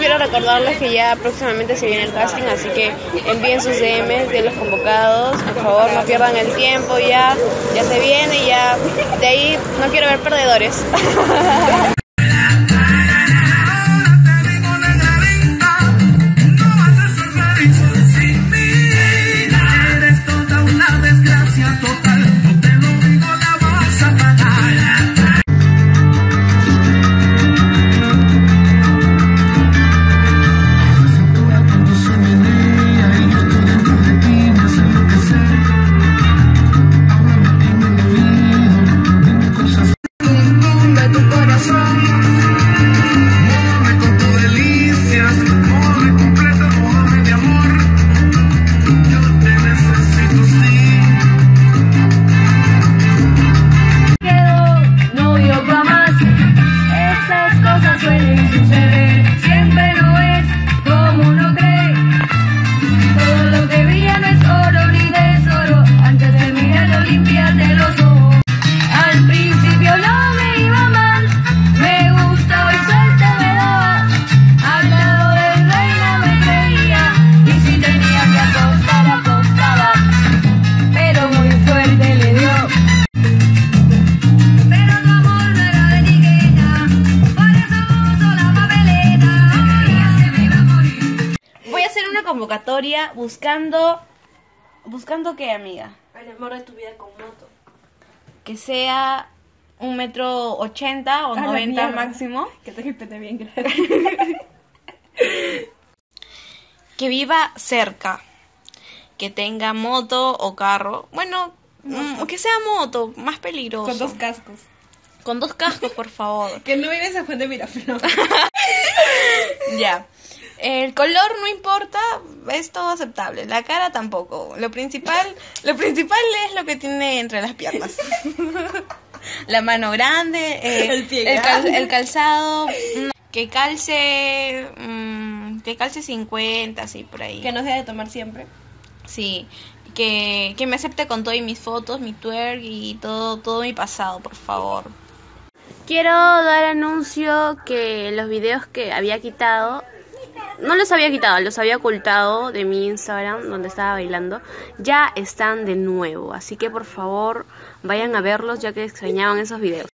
Quiero recordarles que ya próximamente se viene el casting, así que envíen sus DMs de los convocados. Por favor, no pierdan el tiempo, ya, ya se viene, ya. De ahí no quiero ver perdedores. hacer una convocatoria buscando. ¿Buscando qué, amiga? El amor de tu vida con moto. Que sea un metro ochenta o A noventa máximo. Que te pete bien que viva cerca, que tenga moto o carro. Bueno, mm, que sea moto, más peligroso. Con dos cascos. Con dos cascos, por favor. Que no vives en Fuente Miraflores. ya. El color no importa, es todo aceptable. La cara tampoco. Lo principal, lo principal es lo que tiene entre las piernas. La mano grande, eh, El pie cal- grande. el calzado, mm, que calce, mm, que calce 50, así por ahí. que no se debe tomar siempre. Sí, que, que me acepte con todo y mis fotos, mi twerk y todo, todo mi pasado, por favor. Quiero dar anuncio que los videos que había quitado, no los había quitado, los había ocultado de mi Instagram donde estaba bailando, ya están de nuevo. Así que por favor vayan a verlos ya que extrañaban esos videos.